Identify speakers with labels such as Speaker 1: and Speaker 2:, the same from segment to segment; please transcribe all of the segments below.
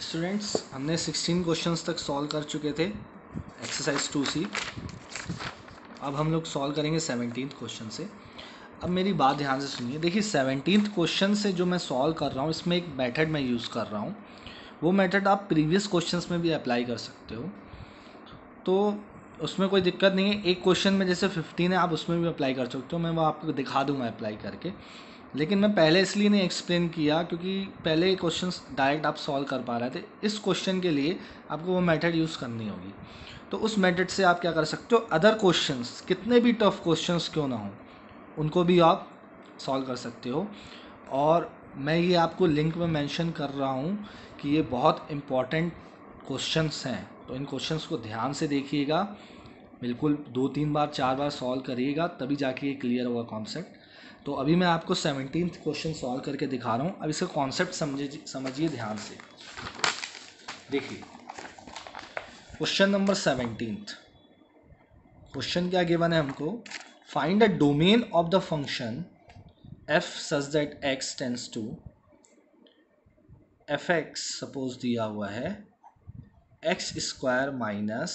Speaker 1: Students हमने 16 questions तक solve कर चुके थे एक्सरसाइज टू सी अब हम लोग सॉल्व करेंगे सेवनटीन क्वेश्चन से। अब मेरी बात ध्यान से सुनिए। देखिए सेवनटीन क्वेश्चन से जो मैं सॉल्व कर रहा हूँ, इसमें एक मेथड मैं यूज़ कर रहा हूँ। वो मेथड आप प्रीवियस क्वेश्चंस में भी अप्लाई कर सकते हो। तो उसमें कोई दिक्कत नहीं है। एक क्वेश्चन में जैसे फिफ्टीन है, आप उसमें भी अप्लाई कर सकते हो। मैं वो आपको दिखा दूँगा अप्लाई करके। लेकिन मैं पहले इसलिए नहीं एक्सप्लेन किया क्योंकि पहले क्वेश्चन डायरेक्ट आप सॉल्व कर पा रहे थे। इस क्वेश्चन के लिए आपको वो मेथड यूज़ करनी होगी। तो उस मेथड से आप क्या कर सकते हो? अदर क्वेश्चंस कितने भी टफ क्वेश्चंस क्यों ना हो, उनको भी आप सॉल्व कर सकते हो। और मैं ये आपको लिंक में मेंशन कर रहा हूँ कि ये बहुत इंपॉर्टेंट क्वेश्चंस हैं। तो इन क्वेश्चंस को ध्यान से देखिएगा। बिल्कुल दो तीन बार, चार बार सॉल्व करिएगा, तभी जाके ये क्लियर होगा कॉन्सेप्ट तो अभी मैं आपको सेवनटीन क्वेश्चन सॉल्व करके दिखा रहा हूँ। अब इसका कॉन्सेप्ट समझिए समझिए ध्यान से। देखिए क्वेश्चन नंबर सेवनटीन क्वेश्चन क्या गिवन है हमको? Find the domain of the function F such that X tends to F X suppose दिया हुआ है X square minus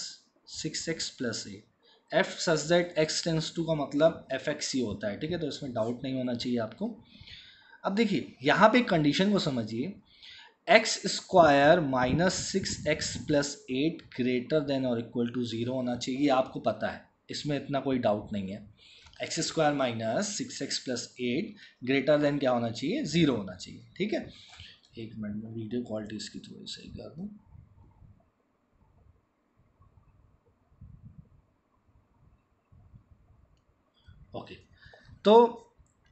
Speaker 1: six X plus A F such that X tends to का मतलब F x ही होता है, ठीक है? तो इसमें डाउट नहीं होना चाहिए आपको। अब देखिए, यहाँ पे कंडीशन को समझिए। X square minus six X plus eight greater than और इक्वल टू ज़ीरो होना चाहिए, ये आपको पता है। इसमें इतना कोई डाउट नहीं है। X square minus six X plus eight greater than क्या होना चाहिए? ज़ीरो होना चाहिए, ठीक है? एक मिनट में वीडियो क्वालिटी इसकी थोड़ी सही कर दूँ। ओके तो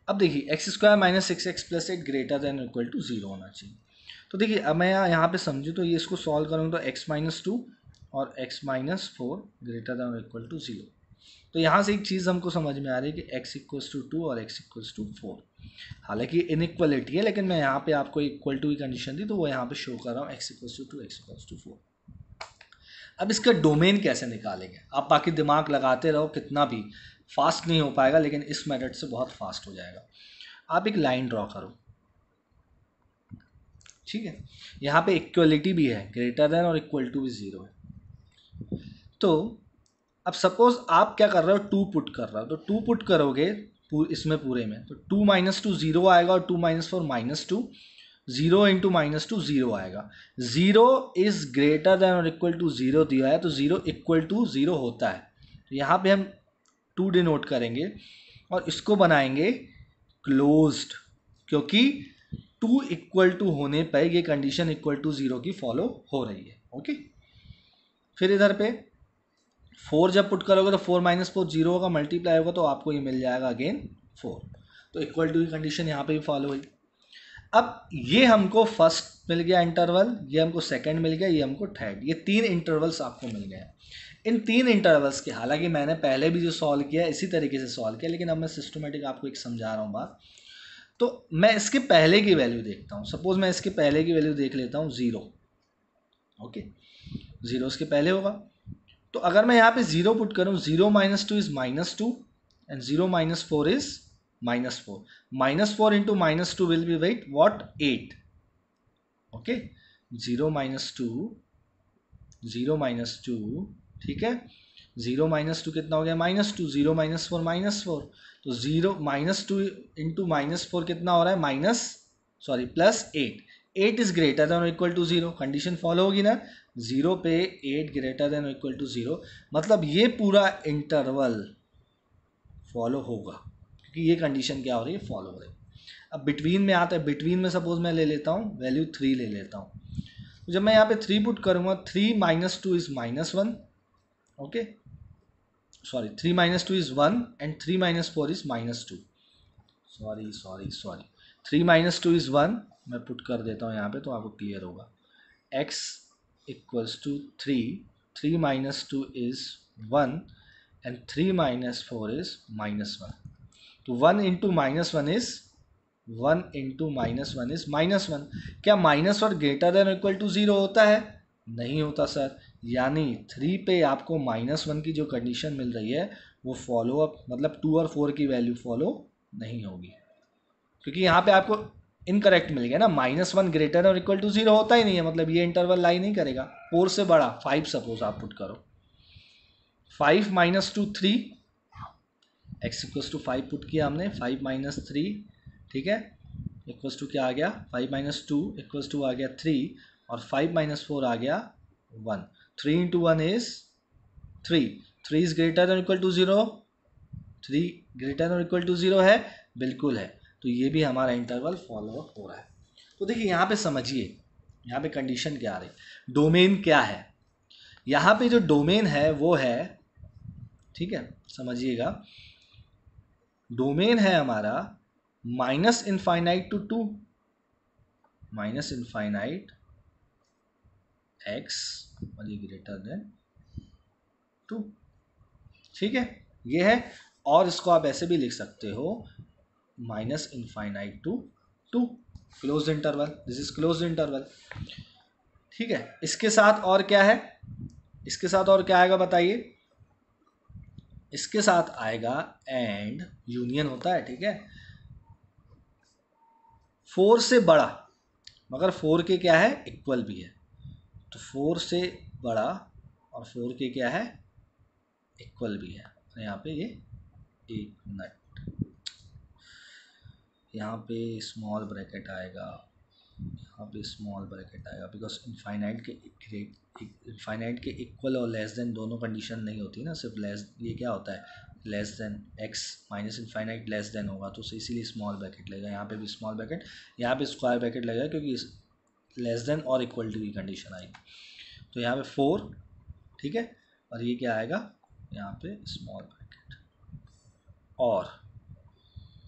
Speaker 1: अब देखिए X square minus six X plus eight greater than equal to zero होना चाहिए। तो देखिए, अब मैं यहाँ पे समझूँ तो ये इसको सॉल्व करूँगा तो एक्स माइनस टू और X minus four greater than equal to zero तो यहाँ से एक चीज़ हमको समझ में आ रही है कि एक्स इक्वल्स टू टू और एक्स इक्वल्स टू फोर हालाँकि इनइक्वलिटी है, लेकिन मैं यहाँ पे आपको इक्वल टू की कंडीशन दी तो वो यहाँ पे शो कर रहा हूँ X equals to two X equals to four अब इसका डोमेन कैसे निकालेंगे? आप बाकी दिमाग लगाते रहो, कितना भी फास्ट नहीं हो पाएगा, लेकिन इस मेथड से बहुत फास्ट हो जाएगा। आप एक लाइन ड्रॉ करो। ठीक है? यहाँ पे इक्वलिटी भी है, ग्रेटर देन और इक्वल टू भी ज़ीरो है। तो अब सपोज़ आप क्या कर रहे हो? टू पुट कर रहे हो। तो टू पुट करोगे इसमें पूरे में तो टू माइनस टू ज़ीरो आएगा और two minus four minus two, zero into minus two zero आएगा। ज़ीरो इज़ ग्रेटर देन और इक्वल टू ज़ीरो दिया है तो ज़ीरो इक्वल टू ज़ीरो होता है। तो यहाँ पे हम टू डिनोट करेंगे और इसको बनाएँगे क्लोज्ड, क्योंकि टू इक्वल टू होने पर ये कंडीशन इक्वल टू ज़ीरो की फॉलो हो रही है, ओके? फिर इधर पे फोर जब पुट करोगे तो फोर माइनस फोर ज़ीरो होगा, मल्टीप्लाई होगा तो आपको ये मिल जाएगा अगेन फोर। तो इक्वल टू की कंडीशन यहाँ पे भी फॉलो हुई। अब ये हमको फ़र्स्ट मिल गया इंटरवल, ये हमको सेकंड मिल गया, ये हमको थर्ड, ये तीन इंटरवल्स आपको मिल गए। इन तीन इंटरवल्स के, हालाँकि मैंने पहले भी जो सॉल्व किया, इसी तरीके से सॉल्व किया, लेकिन अब मैं सिस्टमेटिक आपको एक समझा रहा हूँ बात। तो मैं इसके पहले की वैल्यू देखता हूँ। सपोज़ मैं इसके पहले की वैल्यू देख लेता हूँ ज़ीरो ओके ज़ीरो इसके पहले होगा। तो अगर मैं यहाँ पे ज़ीरो पुट करूँ zero minus two is minus two and zero minus four is minus four minus four into minus two will be wait what eight okay zero minus two zero minus two ठीक है? Zero minus two कितना हो गया? Minus two zero minus four minus four तो zero minus two into minus four कितना हो रहा है? Minus sorry plus eight eight is greater than equal to zero condition follow होगी ना? ज़ीरो पे eight greater than equal to zero मतलब ये पूरा इंटरवल फॉलो होगा। क्योंकि ये कंडीशन क्या हो रही है? फॉलो हो रही है। अब बिटवीन में आता है। बिटवीन में सपोज़ मैं ले लेता हूँ। वैल्यू थ्री ले लेता हूँ। तो जब मैं यहाँ पे थ्री पुट करूँगा three minus two is minus one okay? Sorry 3 minus 2 is 1 and 3 minus 4 is minus 2 sorry sorry sorry three minus two is one मैं पुट कर देता हूँ यहाँ पे तो आपको क्लियर होगा। X equals to three three minus two is one and three minus four is minus one तो one into minus one is one into minus one is minus one क्या minus one greater than equal to zero होता है? नहीं होता sir यानी three पे आपको minus one की जो कंडीशन मिल रही है, वो फॉलो अप मतलब टू और फोर की वैल्यू फॉलो नहीं होगी। क्योंकि यहाँ पे आपको इनकरेक्ट मिल गया ना माइनस वन ग्रेटर और इक्वल टू ज़ीरो होता ही नहीं है मतलब ये इंटरवल लाई नहीं करेगा। फोर से बड़ा फाइव सपोज़ आप पुट करो। Five minus two three X equals to five put किया हमने फाइव माइनस थ्री ठीक है? इक्वस टू क्या आ गया? Five minus two equals to आ गया थ्री और फाइव माइनस फोर आ गया one three into one is three three is greater than equal to zero three greater than equal to zero है, बिल्कुल है। तो ये भी हमारा इंटरवल फॉलो अप हो रहा है। तो देखिए, यहाँ पे समझिए, यहाँ पे कंडीशन क्या आ रही डोमेन क्या है? यहाँ पे जो डोमेन है, वो है, ठीक है, समझिएगा। डोमेन है हमारा minus infinite to two minus infinite X greater than two ठीक है? ये है, और इसको आप ऐसे भी लिख सकते हो minus infinite to two close interval this is close interval ठीक है? इसके साथ और क्या है? इसके साथ और क्या आएगा बताइए? इसके साथ आएगा एंड यूनियन होता है, ठीक है? फोर से बड़ा, मगर फोर के क्या है? इक्वल भी है। तो फोर से बड़ा और फोर के क्या है? इक्वल भी है। यहाँ पे ये एक मिनट यहाँ पे स्मॉल ब्रैकेट आएगा। यहाँ पे स्मॉल ब्रैकेट आएगा। बिकॉज़ इनफाइनाइट के इनफाइनाइट के इक्वल और लेस देन दोनों कंडीशन नहीं होती ना, सिर्फ़ लेस ये क्या होता है? Less than X minus infinite less than होगा तो इसीलिए स्मॉल ब्रैकेट लगेगा। यहाँ पे भी स्मॉल ब्रैकेट यहाँ पे स्क्वायर ब्रैकेट लगेगा, क्योंकि लेस देन और इक्वल टू की कंडीशन आएगी। तो यहाँ पे फोर, ठीक है? और ये क्या आएगा? यहाँ पे स्मॉल ब्रैकेट। और,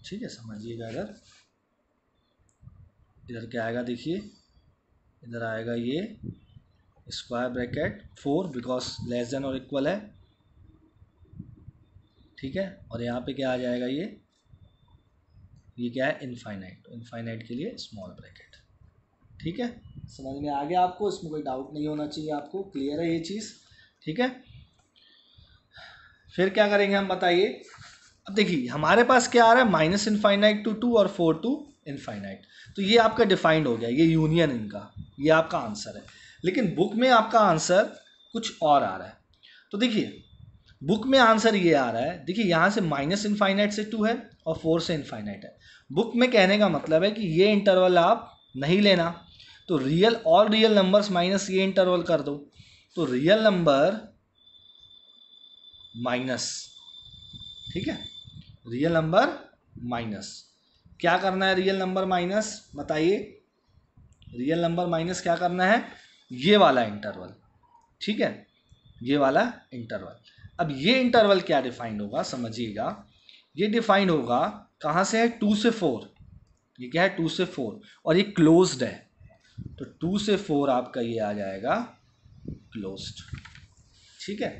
Speaker 1: ठीक है, समझिएगा इधर। इधर क्या आएगा देखिए? इधर आएगा ये square bracket, four because less than और इक्वल है। ठीक है? और यहाँ पे क्या आ जाएगा ये? ये क्या है? इनफाइनाइट इनफाइनाइट के लिए स्मॉल ब्रैकेट ठीक है? समझ में आ गया आपको? इसमें कोई डाउट नहीं होना चाहिए आपको। क्लियर है ये चीज़? ठीक है? फिर क्या करेंगे हम बताइए? अब देखिए, हमारे पास क्या आ रहा है? माइनस इनफाइनाइट टू टू और फोर टू इनफाइनाइट तो ये आपका डिफाइंड हो गया, ये यूनियन इनका। ये आपका आंसर है। लेकिन बुक में आपका आंसर कुछ और आ रहा है। तो देखिए बुक में आंसर ये आ रहा है। देखिए, यहाँ से माइनस इनफाइनाइट से टू है और फोर से इनफाइनाइट है। बुक में कहने का मतलब है कि ये इंटरवल आप नहीं लेना। तो real all real numbers minus ये इंटरवल कर दो। तो रियल नंबर माइनस ठीक है? रियल नंबर माइनस क्या करना है रियल नंबर माइनस बताइए। रियल नंबर माइनस क्या करना है? ये वाला इंटरवल ठीक है? ये वाला इंटरवल अब ये इंटरवल क्या डिफाइंड होगा? समझिएगा। ये डिफाइंड होगा कहाँ से है? टू से फोर ये क्या है? टू से फोर और ये क्लोज्ड है। तो टू से फोर आपका ये आ जाएगा क्लोज्ड। ठीक है?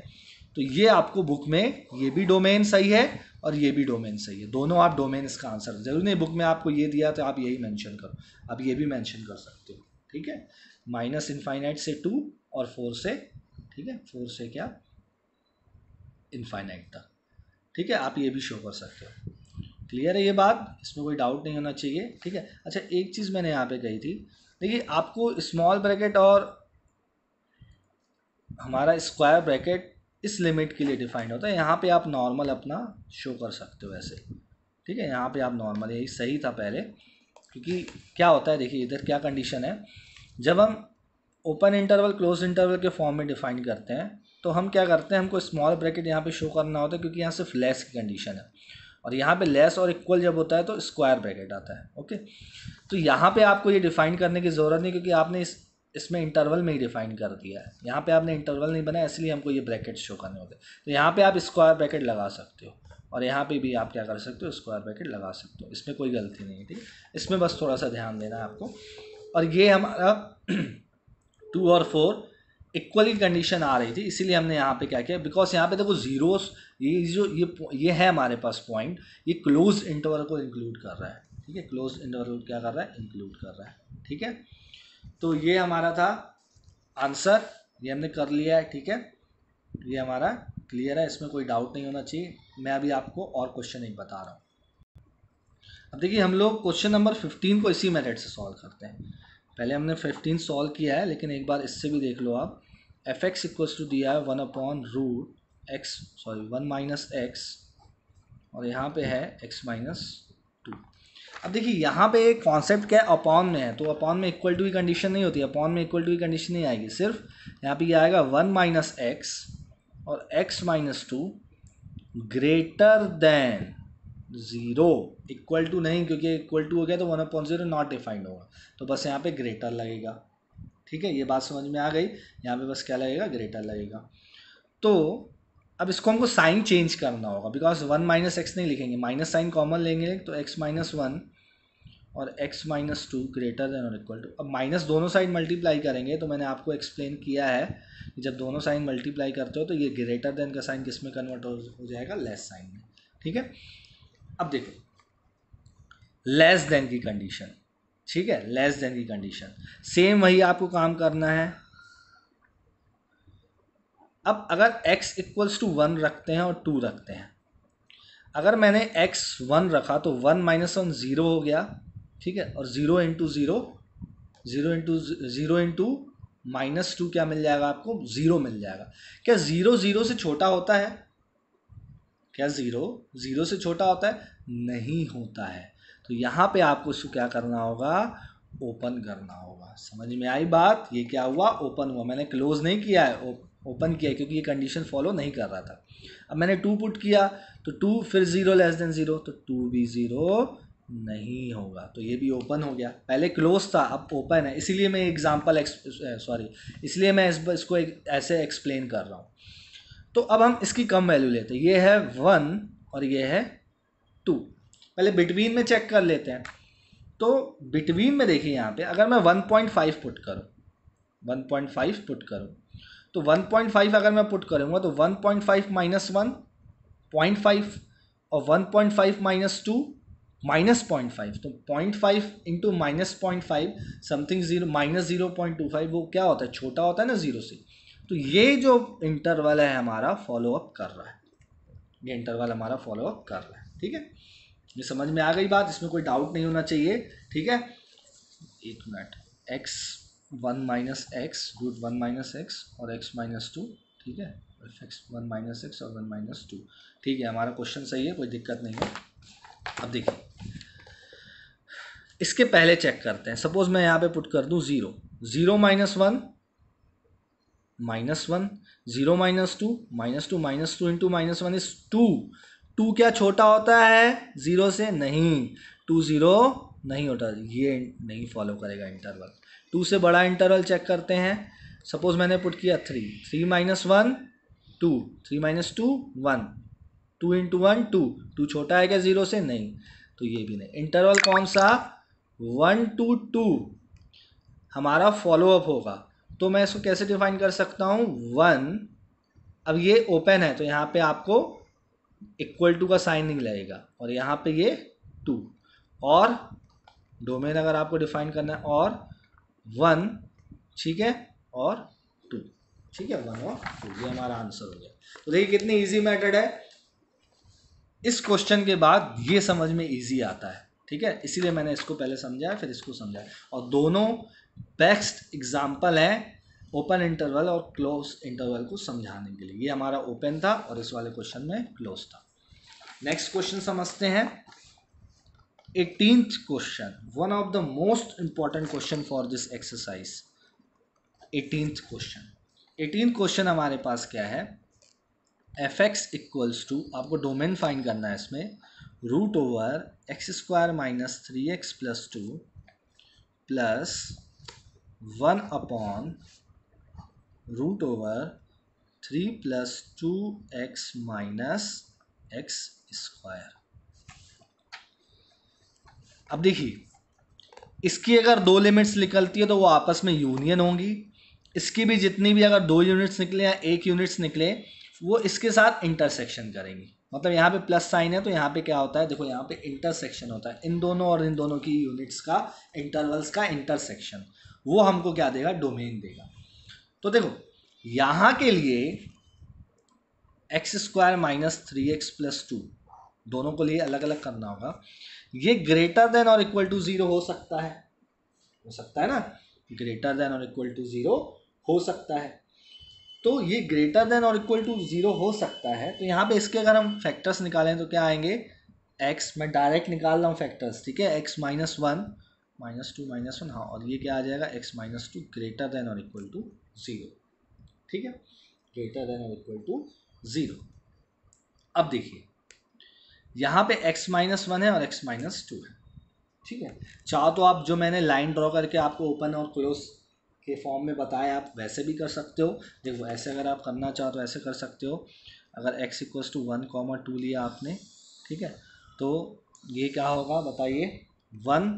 Speaker 1: तो ये आपको बुक में, ये भी डोमेन सही है और ये भी डोमेन सही है। दोनों आप डोमेन इसका आंसर, ज़रूर नहीं बुक में आपको ये दिया तो आप यही मेंशन करो। आप ये भी मेंशन कर सकते हो। ठीक है? माइनस इनफाइनाइट से टू और फोर से, ठीक है? फोर से क्या? इनफाइनाइट तक ठीक है? आप ये भी शो कर सकते हो। क्लियर है ये बात? इसमें कोई डाउट नहीं होना चाहिए। ठीक है? अच्छा एक चीज़ मैंने यहाँ पे कही थी। देखिए, आपको स्मॉल ब्रैकेट और हमारा स्क्वायर ब्रैकेट इस लिमिट के लिए डिफाइंड होता है। यहाँ पे आप नॉर्मल अपना शो कर सकते हो ऐसे। ठीक है, यहाँ पे आप नॉर्मल यही सही था पहले। क्योंकि क्या होता है, देखिए, इधर क्या कंडीशन है? जब हम ओपन इंटरवल क्लोज इंटरवल के फॉर्म में डिफाइन करते हैं तो हम क्या करते हैं, हमको स्मॉल ब्रैकेट यहाँ पे शो करना होता है, क्योंकि यहाँ सिर्फ़ लेस की कंडीशन है। और यहाँ पे लेस और इक्वल जब होता है तो स्क्वायर ब्रैकेट आता है ओके तो यहाँ पे आपको ये डिफाइन करने की ज़रूरत नहीं, क्योंकि आपने इस, इसमें इंटरवल में ही डिफाइन कर दिया है। यहाँ पे आपने इंटरवल नहीं बनाया, इसलिए हमको ये ब्रैकेट शो करने होते तो यहाँ पे आप स्क्वायर ब्रैकेट लगा सकते हो, और यहाँ पे भी आप क्या कर सकते हो स्क्वायर ब्रैकेट लगा सकते हो। इसमें कोई गलती नहीं ठीक इसमें बस थोड़ा सा ध्यान देना है आपको। और ये हमारा टू और फोर इक्वली कंडीशन आ रही थी, इसीलिए हमने यहाँ पे क्या किया बिकॉज़ यहाँ पे देखो जीरोस ये जो, ये ये है हमारे पास पॉइंट ये क्लोज इंटरवल को इंक्लूड कर रहा है, ठीक है? क्लोज इंटरवल क्या कर रहा है? इंक्लूड कर रहा है, ठीक है? तो ये हमारा था आंसर ये हमने कर लिया है, ठीक है? ये हमारा क्लियर है, इसमें कोई डाउट नहीं होना चाहिए, मैं अभी आपको और क्वेश्चन एक बता रहा हूँ। अब देखिए, हम लोग क्वेश्चन नंबर फिफ्टीन को इसी मेथड से सॉल्व करते हैं। पहले हमने फिफ्टीन सॉल्व किया है, लेकिन एक बार इससे भी देख लो आप। एफ़ एक्स इक्वल्स टू दिया है one upon root X sorry one minus X और यहाँ पे है एक्स माइनस टू अब देखिए, यहाँ पे एक कॉन्सेप्ट क्या है अपॉन में है तो अपॉन में इक्वल टू की कंडीशन नहीं होती अपॉन में इक्वल टू की कंडीशन नहीं आएगी। सिर्फ़ यहाँ पे क्या आएगा वन माइनस एक्स और X minus two greater than zero equal to नहीं, क्योंकि इक्वल टू हो गया तो one upon zero not defined होगा। तो बस यहाँ पे ग्रेटर लगेगा। ठीक है, ये बात समझ में आ गई। यहाँ पे बस क्या लगेगा? ग्रेटर लगेगा। तो अब इसको हमको साइन चेंज करना होगा बिकॉज़ वन माइनस एक्स नहीं लिखेंगे। माइनस साइन कॉमन लेंगे तो एक्स माइनस वन और X minus two greater than और इक्वल टू अब माइनस दोनों साइड मल्टीप्लाई करेंगे तो मैंने आपको एक्सप्लेन किया है कि जब दोनों साइन मल्टीप्लाई करते हो तो ये ग्रेटर देन का साइन किसमें कन्वर्ट हो जाएगा? लेस साइन में। ठीक है? अब देखो लेस देन की कंडीशन ठीक है? लेस देन की कंडीशन सेम वही आपको काम करना है। अब अगर x इक्वल्स टू वन रखते हैं और टू रखते हैं। अगर मैंने x वन रखा तो वन माइनस वन ज़ीरो हो गया, ठीक है? और zero into zero zero into zero into minus two क्या मिल जाएगा आपको? ज़ीरो मिल जाएगा। क्या ज़ीरो ज़ीरो से छोटा होता है? क्या ज़ीरो? ज़ीरो से छोटा होता है, नहीं होता है। तो यहाँ पे आपको इसको क्या करना होगा? ओपन करना होगा। समझ में आई बात? ये क्या हुआ? ओपन हुआ। मैंने क्लोज नहीं किया है ओपन किया क्योंकि ये कंडीशन फॉलो नहीं कर रहा था। अब मैंने टू पुट किया तो टू फिर ज़ीरो लेस देन ज़ीरो तो टू भी ज़ीरो नहीं होगा। तो ये भी ओपन हो गया। पहले क्लोज था, अब ओपन है। इसीलिए मैं एग्जांपल सॉरी इसलिए मैं इस, इसको एक ऐसे एक्सप्लेन कर रहा हूँ। तो अब हम इसकी कम वैल्यू लेते हैं। ये है वन और ये है टू पहले बिटवीन में चेक कर लेते हैं। तो बिटवीन में देखिए यहाँ पे, अगर मैं वन पॉइंट फाइव पुट करूँ वन पॉइंट फाइव पुट करूँ तो वन पॉइंट फाइव अगर मैं पुट करूँगा तो one point five minus one point five और one point five minus two minus point five तो point five into minus point five something zero minus zero point two five वो क्या होता है? छोटा होता है ना ज़ीरो से। तो ये जो इंटरवल है हमारा फॉलोअप कर रहा है। ये इंटरवल हमारा फॉलोअप कर रहा है, ठीक है? ये समझ में आ गई बात, इसमें कोई डाउट नहीं होना चाहिए, ठीक है? एक minute x one minus x root one minus x और एक्स माइनस टू ठीक है? एक्स वन माइनस एक्स और वन माइनस टू ठीक है, हमारा क्वेश्चन सही है, कोई दिक्कत नहीं है। अब देखिए। इसके पहले चेक करते हैं। सपोज़ मैं यहाँ पे पुट कर दूँ zero zero minus one minus one, zero minus two minus two minus two into minus one is two two क्या छोटा होता है? ज़ीरो से नहीं। टू ज़ीरो नहीं होता। ये नहीं फॉलो करेगा इंटरवल टू से बड़ा इंटरवल चेक करते हैं। सपोज़ मैंने पुट किया three three minus one two three minus two one two into one two two छोटा है क्या? ज़ीरो से नहीं। तो ये भी नहीं। इंटरवल कौन सा? वन टू टू हमारा फॉलोअप होगा। तो मैं इसको कैसे डिफाइन कर सकता हूँ? वन, अब ये ओपन है तो यहाँ पे आपको इक्वल टू का साइन नहीं लगेगा, और यहाँ पे ये टू और डोमेन अगर आपको डिफाइन करना है, और वन ठीक है? और टू ठीक है? वन और टू ये हमारा आंसर हो गया. तो देखिए कितनी इजी मेथड है। इस क्वेश्चन के बाद ये समझ में इजी आता है, ठीक है? इसीलिए मैंने इसको पहले समझाया फिर इसको समझाया और दोनों बेस्ट एग्ज़ाम्पल है ओपन इंटरवल और क्लोज इंटरवल को समझाने के लिए। ये हमारा ओपन था और इस वाले क्वेश्चन में क्लोज था। नेक्स्ट क्वेश्चन समझते हैं। Eighteenth question, one of the most important question for this exercise. Eighteenth question. Eighteen question हमारे पास क्या है? एफ़ एक्स इक्वल्स टू, आपको डोमेन फाइंड करना है इसमें, root over x square minus three x plus two plus one upon root over three plus two x minus x square. अब देखिए, इसकी अगर दो लिमिट्स निकलती है तो वो आपस में यूनियन होंगी। इसकी भी जितनी भी अगर दो यूनिट्स निकले या एक यूनिट्स निकले, वो इसके साथ इंटरसेक्शन करेंगी। मतलब यहाँ पे प्लस साइन है तो यहाँ पे क्या होता है? देखो, यहाँ पे इंटरसेक्शन होता है। इन दोनों और इन दोनों की यूनिट्स का इंटरवल्स का इंटरसेक्शन वो हमको क्या देगा? डोमेन देगा। तो देखो, यहाँ के लिए x square minus three x plus two दोनों को लिए अलग अलग करना होगा। ये ग्रेटर देन और इक्वल टू ज़ीरो हो सकता है। हो सकता है ना? ग्रेटर देन और इक्वल टू ज़ीरो हो सकता है। तो ये ग्रेटर देन और इक्वल टू ज़ीरो हो सकता है। तो यहाँ पे इसके अगर हम फैक्टर्स निकालें तो क्या आएँगे? एक्स मैं डायरेक्ट निकाल रहा हूँ फैक्टर्स ठीक है? X minus one minus two minus one हाँ और ये क्या आ जाएगा? X minus two greater than और इक्वल टू ज़ीरो ठीक है? ग्रेटर देन और इक्वल टू ज़ीरो अब देखिए, यहाँ पे x माइनस वन है और x माइनस टू है। ठीक है? चाहो तो आप जो मैंने लाइन ड्रॉ करके आपको ओपन और क्लोज के फॉर्म में बताया, आप वैसे भी कर सकते हो। देखो, ऐसे अगर आप करना चाहो तो ऐसे कर सकते हो। अगर x equals two one comma two लिया आपने, ठीक है? तो ये क्या होगा? बताइए। वन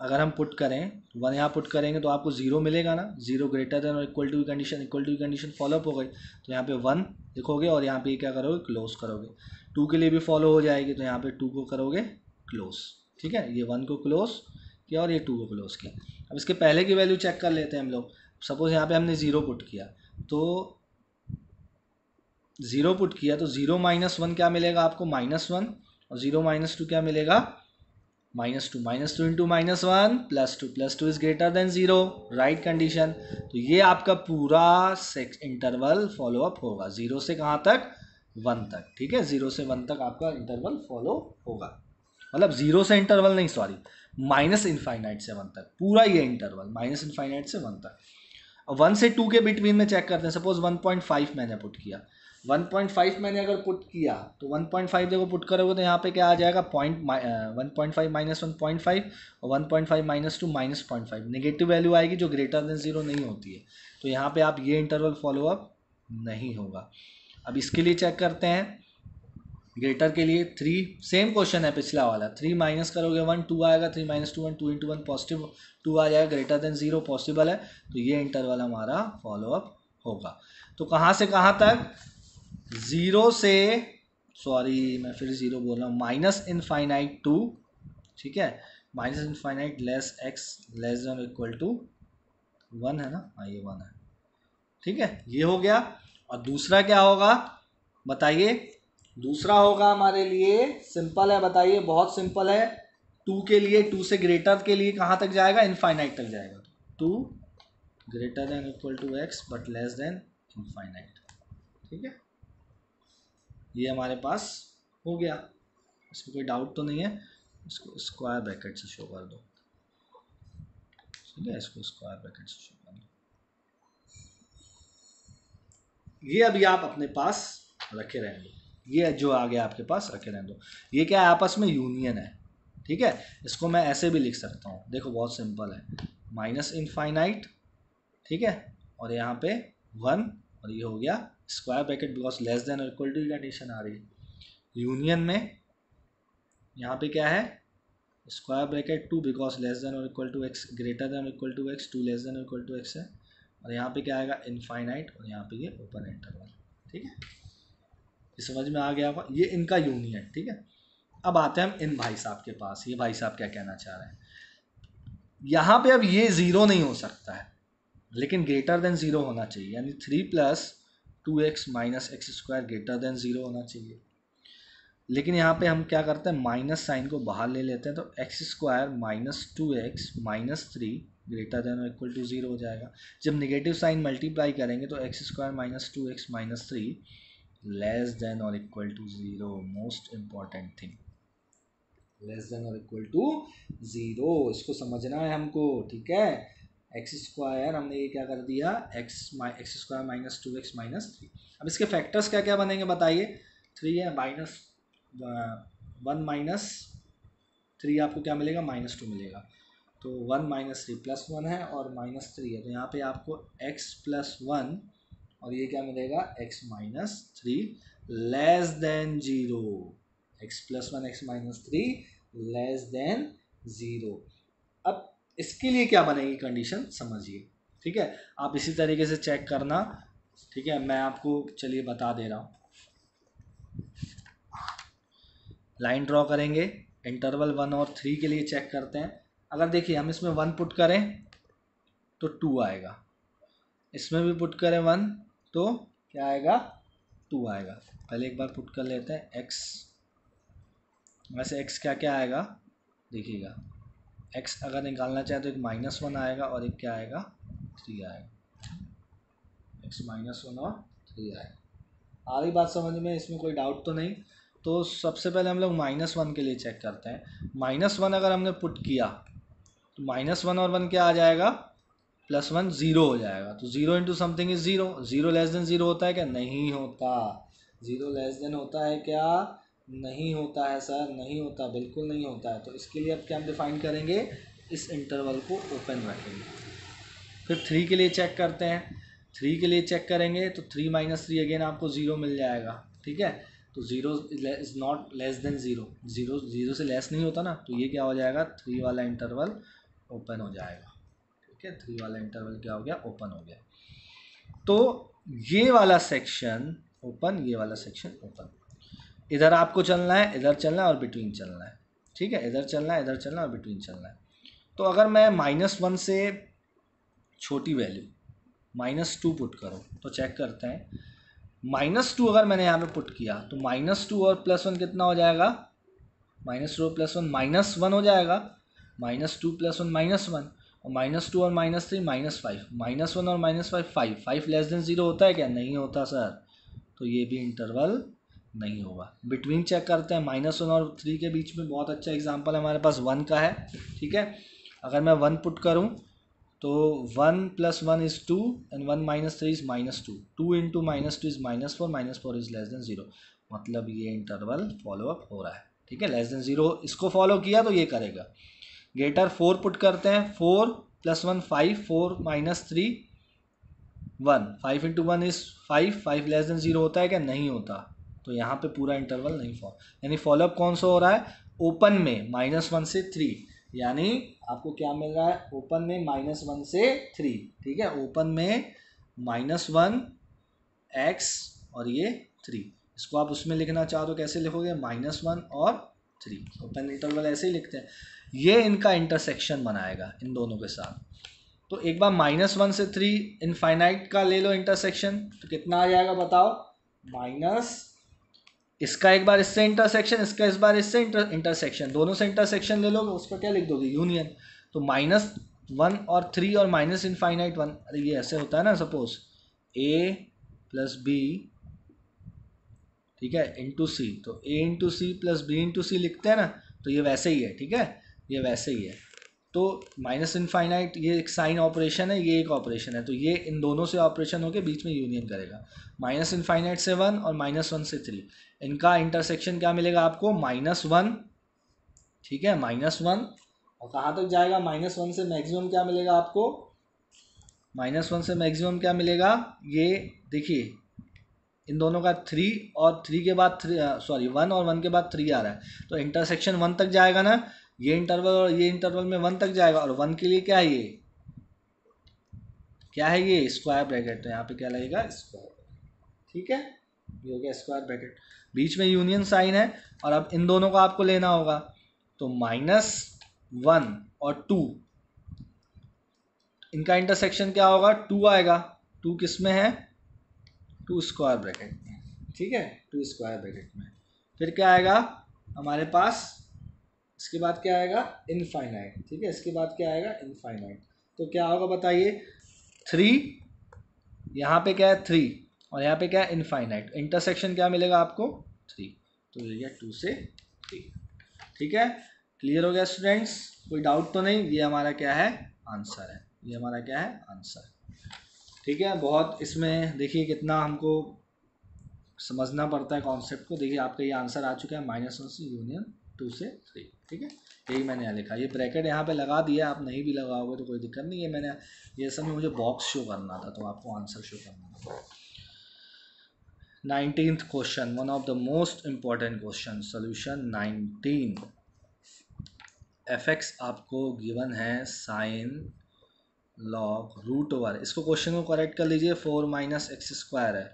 Speaker 1: अगर हम पुट करें वन यहाँ पुट करेंगे तो आपको ज़ीरो मिलेगा ना। ज़ीरो ग्रेटर देन और equal to condition equal to condition follow up हो गई। तो यहाँ पे वन लिखोगे और यहाँ पे क्या करोगे? क्लोज करोगे। टू के लिए भी फॉलो हो जाएगी तो यहाँ पे टू को करोगे क्लोज ठीक है? ये वन को क्लोज किया और ये टू को क्लोज किया। अब इसके पहले की वैल्यू चेक कर लेते हैं हम लोग। सपोज़ यहाँ पर हमने ज़ीरो पुट किया। तो ज़ीरो पुट किया तो ज़ीरो माइनस वन क्या मिलेगा आपको? माइनस वन और ज़ीरो माइनस टू क्या मिलेगा? Minus two minus two into minus one plus two plus two is greater than zero right condition तो ये आपका पूरा सेक्स इंटरवल फॉलोअप होगा ज़ीरो से कहाँ तक? वन तक, ठीक है? ज़ीरो से वन तक आपका इंटरवल फॉलो होगा। मतलब ज़ीरो से इंटरवल नहीं सॉरी माइनस इनफाइनाइट से वन तक, पूरा ये इंटरवल माइनस इनफाइनाइट से वन तक। वन से टू के बिटवीन में चेक करते हैं सपोज़ वन पॉइंट फाइव मैंने पुट किया। वन पॉइंट फाइव मैंने अगर पुट किया तो वन पॉइंट फाइव देखो पुट करोगे तो यहाँ पे क्या आ जाएगा? Point one point five minus one point five और one point five minus two minus point five. Negative value आएगी जो ग्रेटर देन ज़ीरो नहीं होती है। तो यहाँ पे आप ये इंटरवल फॉलोअप नहीं होगा। अब इसके लिए चेक करते हैं। ग्रेटर के लिए थ्री सेम क्वेश्चन है पिछला वाला। थ्री माइनस करोगे वन टू आएगा three minus two one two into one positive two आ जाएगा ग्रेटर देन ज़ीरो पॉसिबल है। तो ये इंटरवल हमारा फॉलोअप होगा। तो कहाँ से कहाँ तक? ज़ीरो से सॉरी मैं फिर ज़ीरो बोल रहा हूँ, माइनस इनफाइनाइट टू, ठीक है? Minus infinite less x, less than equal to one है ना? हाँ ये वन है। ठीक है? ये हो गया। और दूसरा क्या होगा? बताइए। दूसरा होगा हमारे लिए सिंपल है, बताइए। बहुत सिंपल है। टू के लिए, टू से ग्रेटर के लिए कहाँ तक जाएगा? इनफाइनाइट तक जाएगा। Two greater than equal to x but less than infinite ठीक है? ये हमारे पास हो गया। इसमें कोई डाउट तो नहीं है। इसको स्क्वायर ब्रैकेट से शो कर दो। ठीक है, इसको स्क्वायर ब्रैकेट से शो कर दो। ये अभी आप अपने पास रखे रहें दो। ये जो आ गया आपके पास रखे रहें दो। ये क्या है, आपस में यूनियन है। ठीक है, इसको मैं ऐसे भी लिख सकता हूँ। देखो, बहुत सिंपल है। माइनस इनफाइनाइट ठीक है, और यहाँ पे वन और ये हो गया square bracket because less than और इक्वल टू कंडीशन आ रही है। यूनियन में यहाँ पे क्या है? Square bracket two because less than और equal to x greater than equal to x two less than equal to x है। और यहाँ पे क्या आएगा? इनफाइनाइट और यहाँ पे ये ओपन इंटरवल ठीक है? ये समझ में आ गया होगा? ये इनका यूनियन, ठीक है? अब आते हैं हम इन भाई साहब के पास। ये भाई साहब क्या कहना चाह रहे हैं? यहाँ पे अब ये ज़ीरो नहीं हो सकता है, लेकिन ग्रेटर देन ज़ीरो होना चाहिए, यानी three plus two x minus x square greater than zero होना चाहिए। लेकिन यहाँ पे हम क्या करते हैं, माइनस साइन को बाहर ले लेते हैं तो x square minus two x minus three greater than और इक्वल टू ज़ीरो हो जाएगा। जब निगेटिव साइन मल्टीप्लाई करेंगे तो x square minus two x minus three less than और equal to zero, most important thing. Less than और equal to zero, इसको समझना है हमको, ठीक है? एक्स स्क्वायर हमने ये क्या कर दिया? एक्स माइ x square minus two x minus three अब इसके फैक्टर्स क्या क्या बनेंगे बताइए? थ्री है माइनस वन माइनस थ्री आपको क्या मिलेगा? माइनस टू मिलेगा। तो one minus three plus one है और माइनस थ्री है। तो यहाँ पे आपको एक्स प्लस वन और ये क्या मिलेगा? X minus three less than zero x plus one x minus three less than zero अब इसके लिए क्या बनेगी कंडीशन समझिए। ठीक है? आप इसी तरीके से चेक करना। ठीक है? मैं आपको, चलिए बता दे रहा हूँ। लाइन ड्रॉ करेंगे। इंटरवल वन और थ्री के लिए चेक करते हैं। अगर देखिए, हम इसमें वन पुट करें तो टू आएगा। इसमें भी पुट करें वन तो क्या आएगा? टू आएगा। पहले एक बार पुट कर लेते हैं। एक्स वैसे एक्स क्या क्या आएगा? देखिएगा। एक्स अगर निकालना चाहे तो एक माइनस वन आएगा और एक क्या आएगा? थ्री आएगा। एक्स माइनस वन और थ्री आएगा। आ रही बात समझ में, इसमें कोई डाउट तो नहीं। तो सबसे पहले हम लोग माइनस वन के लिए चेक करते हैं। माइनस वन अगर हमने पुट किया तो माइनस वन और वन क्या आ जाएगा? प्लस वन ज़ीरो हो जाएगा। तो zero into something is zero zero less than zero होता है क्या? नहीं होता। ज़ीरो लेस देन होता है क्या? नहीं होता है सर नहीं होता, बिल्कुल नहीं होता है। तो इसके लिए अब क्या हम डिफाइन करेंगे? इस इंटरवल को ओपन रखेंगे। फिर थ्री के लिए चेक करते हैं। थ्री के लिए चेक करेंगे तो थ्री माइनस थ्री अगेन आपको ज़ीरो मिल जाएगा, ठीक है? तो zero is not less than zero zero zero से लेस नहीं होता ना तो ये क्या हो जाएगा? थ्री वाला इंटरवल ओपन हो जाएगा, ठीक है? थ्री वाला इंटरवल क्या हो गया? ओपन हो गया। तो ये वाला सेक्शन ओपन ये वाला सेक्शन ओपन इधर आपको चलना है, इधर चलना है और बिटवीन चलना है। ठीक है? इधर चलना है, इधर चलना है और बिटवीन चलना है। तो अगर मैं माइनस वन से छोटी वैल्यू माइनस टू पुट करूँ तो चेक करते हैं। माइनस टू अगर मैंने यहाँ पे पुट किया तो माइनस टू और प्लस वन कितना हो जाएगा? Minus two plus one minus one हो जाएगा। Minus two plus one minus one और माइनस टू और minus three minus five minus one और minus five five five less than zero होता है क्या? नहीं होता सर तो ये भी इंटरवल नहीं होगा। बिटवीन चेक करते हैं माइनस वन और थ्री के बीच में बहुत अच्छा एग्ज़ाम्पल हमारे पास वन का है, ठीक है? अगर मैं वन पुट करूँ तो one plus one is two and one minus three is minus two two into minus two is minus four minus four is less than zero मतलब ये इंटरवल फॉलो अप हो रहा है, ठीक है? लेस देन ज़ीरो इसको follow किया तो ये करेगा। ग्रेटर फोर पुट करते हैं four plus one five four minus three one five into one is five five less than zero होता है क्या? नहीं होता। तो यहाँ पे पूरा इंटरवल नहीं फॉलो यानी फॉलोअप कौन सा हो रहा है? ओपन में माइनस वन से थ्री यानी आपको क्या मिल रहा है? ओपन में माइनस वन से थ्री ठीक है? ओपन में माइनस वन एक्स और ये थ्री इसको आप उसमें लिखना चाहो तो कैसे लिखोगे? माइनस वन और थ्री ओपन इंटरवल ऐसे ही लिखते हैं. ये इनका इंटरसेक्शन बनाएगा इन दोनों के साथ. तो एक बार माइनस वन से थ्री इनफाइनाइट का ले लो इंटरसेक्शन तो कितना आ जाएगा बताओ? माइनस इसका एक बार इससे इंटरसेक्शन इसका इस बार इससे इंटर इंटरसेक्शन दोनों से इंटरसेक्शन ले लोगे, उसको क्या लिख दोगे? यूनियन तो माइनस वन और थ्री और माइनस इनफाइनाइट वन अरे ये ऐसे होता है ना सपोज़ ए प्लस बी ठीक है इंटू सी तो A into C plus B into C लिखते हैं ना तो ये वैसे ही है, ठीक है? ये वैसे ही है। तो माइनस इनफाइनाइट ये एक साइन ऑपरेशन है, ये एक ऑपरेशन है तो ये इन दोनों से ऑपरेशन होकर बीच में यूनियन करेगा। माइनस इनफाइनाइट से वन और माइनस वन से थ्री इनका इंटरसेक्शन क्या मिलेगा आपको? माइनस वन ठीक है? माइनस वन और कहाँ तक जाएगा? माइनस वन से मैक्सिमम क्या मिलेगा आपको? माइनस वन से मैक्सिमम क्या मिलेगा? ये देखिए, इन दोनों का थ्री और थ्री के बाद थ्री सॉरी वन और वन के बाद थ्री आ रहा है। तो इंटरसेक्शन वन तक जाएगा ना? ये इंटरवल और ये इंटरवल में वन तक जाएगा। और वन के लिए क्या है ये? क्या है ये? स्क्वायर ब्रैकेट तो यहाँ पे क्या लगेगा? स्क्वायर ठीक है? ये हो गया स्क्वायर ब्रैकेट बीच में यूनियन साइन है और अब इन दोनों को आपको लेना होगा। तो माइनस वन और टू इनका इंटरसेक्शन क्या होगा? टू आएगा। टू किसमें है? टू स्क्वायर ब्रैकेट में। ठीक है? टू स्क्वायर ब्रैकेट में। फिर क्या आएगा? हमारे पास इसके बाद क्या आएगा? इनफाइनाइट ठीक है, इसके बाद क्या आएगा? इनफाइनाइट तो क्या होगा बताइए? थ्री यहाँ पे क्या है? थ्री और यहाँ पे क्या है? इनफाइनाइट इंटरसेक्शन क्या मिलेगा आपको? थ्री तो ये गया टू से थ्री ठीक है? क्लियर हो गया स्टूडेंट्स कोई डाउट तो नहीं? ये हमारा क्या है? आंसर है. ये हमारा क्या है? आंसर ठीक है? बहुत इसमें देखिए कितना हमको समझना पड़ता है कॉन्सेप्ट को। देखिए आपका ये आंसर आ चुका है। माइनस वन से यूनियन टू से थ्री, ठीक है? यही मैंने यहाँ लिखा। ये ब्रैकेट यहाँ पे लगा दिया आप नहीं भी लगाओगे तो कोई दिक्कत नहीं है। मैंने ये सब मुझे बॉक्स शो करना था तो आपको आंसर शो करना था। Nineteen question one of the most important question solution nineteen F x आपको गिवन है साइन लॉग रूट ओवर इसको क्वेश्चन को करेक्ट कर लीजिए फोर माइनस एक्स स्क्वायर है।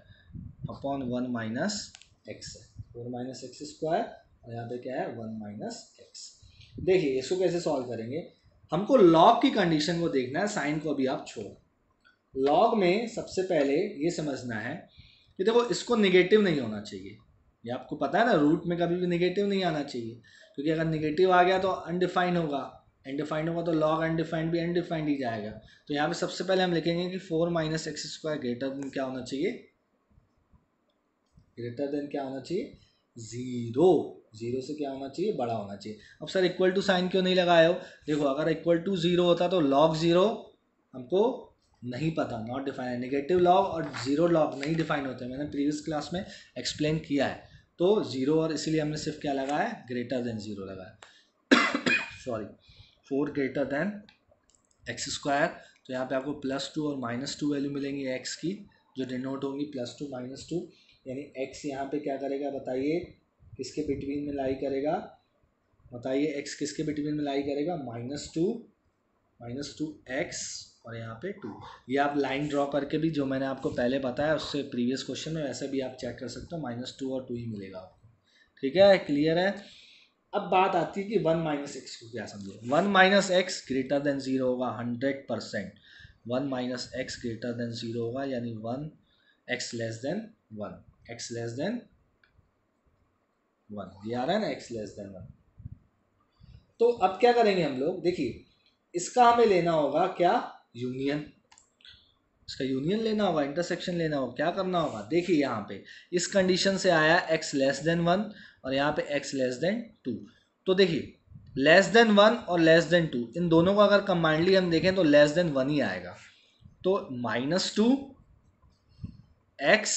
Speaker 1: अपॉन वन माइनस एक्स है। फोर माइनस एक्स स्क्वायर और यहाँ पे क्या है? वन माइनस एक्स देखिए, इसको कैसे सॉल्व करेंगे? हमको लॉग की कंडीशन को देखना है, साइन को अभी आप छोड़ो। लॉग में सबसे पहले ये समझना है कि देखो, इसको निगेटिव नहीं होना चाहिए। ये आपको पता है ना रूट में कभी भी निगेटिव नहीं आना चाहिए। क्योंकि अगर निगेटिव आ गया तो अनडिफाइंड होगा। अनडिफाइंड होगा तो लॉग अनडिफाइंड भी अनडिफाइंड ही जाएगा। तो यहाँ पे सबसे पहले हम लिखेंगे कि four minus x square greater than क्या होना चाहिए? ग्रेटर देन क्या होना चाहिए? ज़ीरो ज़ीरो से क्या होना चाहिए? बड़ा होना चाहिए। अब सर इक्वल टू साइन क्यों नहीं लगाए हो? देखो, अगर इक्वल टू ज़ीरो होता तो लॉग ज़ीरो हमको नहीं पता नॉट डिफाइन है निगेटिव लॉग और ज़ीरो लॉग नहीं डिफाइन होते। मैंने प्रीवियस क्लास में एक्सप्लेन किया है। तो ज़ीरो और इसीलिए हमने सिर्फ़ क्या लगाया? है ग्रेटर देन ज़ीरो लगाया। Sorry four greater than x square तो यहाँ पे आपको प्लस टू और माइनस टू वैल्यू मिलेंगी एक्स की, जो डिनोट होंगी प्लस टू माइनस टू यानी एक्स यहाँ पे क्या करेगा बताइए? किसके बिटवीन में लाई करेगा? बताइए एक्स किसके बिटवीन में लाई करेगा? Minus two minus two x और यहाँ पे टू ये आप लाइन ड्रॉ करके भी जो मैंने आपको पहले बताया, उससे प्रीवियस क्वेश्चन में वैसे भी आप चेक कर सकते हो माइनस टू और टू ही मिलेगा आपको. ठीक है? क्लियर है? अब बात आती है कि वन माइनस एक्स को क्या समझे? One minus x greater than zero होगा hundred percent one minus x greater than zero होगा, यानी one x less than one x less than one ये आ रहा है ना एक्स लेस देन वन तो अब क्या करेंगे हम लोग? देखिए, इसका हमें लेना होगा क्या? यूनियन इसका यूनियन लेना होगा इंटरसेक्शन लेना होगा, क्या करना होगा? देखिए यहाँ पे, इस कंडीशन से आया एक्स लेस देन वन और यहाँ पे एक्स लेस देन टू तो देखिए लेस देन वन और लेस देन टू इन दोनों को अगर कंबाइंडली हम देखें तो लेस देन वन ही आएगा. तो माइनस टू एक्स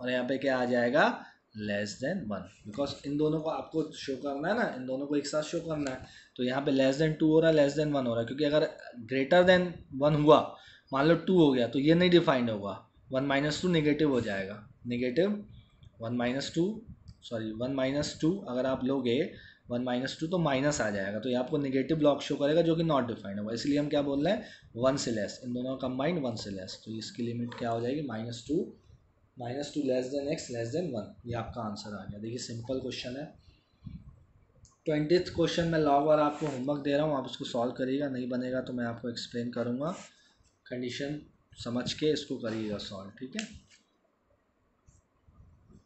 Speaker 1: और यहाँ पे क्या आ जाएगा? लेस देन वन बिकॉज़ इन दोनों को आपको शो करना है ना, इन दोनों को एक साथ शो करना है तो यहाँ पे लेस देन टू हो रहा है लेस देन वन हो रहा है। क्योंकि अगर ग्रेटर देन वन हुआ, मान लो टू हो गया तो ये नहीं डिफाइंड होगा। वन माइनस टू निगेटिव हो जाएगा। Negative one minus two sorry one minus two अगर आप लोगे वन माइनस टू तो माइनस आ जाएगा। तो ये आपको निगेटिव ब्लॉक शो करेगा जो कि नॉट डिफाइंड होगा। इसलिए हम क्या बोल रहे हैं? वन से लेस इन दोनों कंबाइंड वन से लेस तो इसकी लिमिट क्या हो जाएगी? Minus two minus two less than x, less than one. ये आपका आंसर आ गया। देखिए, सिंपल क्वेश्चन है। ट्वेंटी क्वेश्चन मैं लॉग और आपको होमवर्क दे रहा हूँ। आप इसको सॉल्व करिएगा, नहीं बनेगा तो मैं आपको एक्सप्लेन करूँगा। कंडीशन समझ के इसको करिएगा सॉल्व, ठीक है?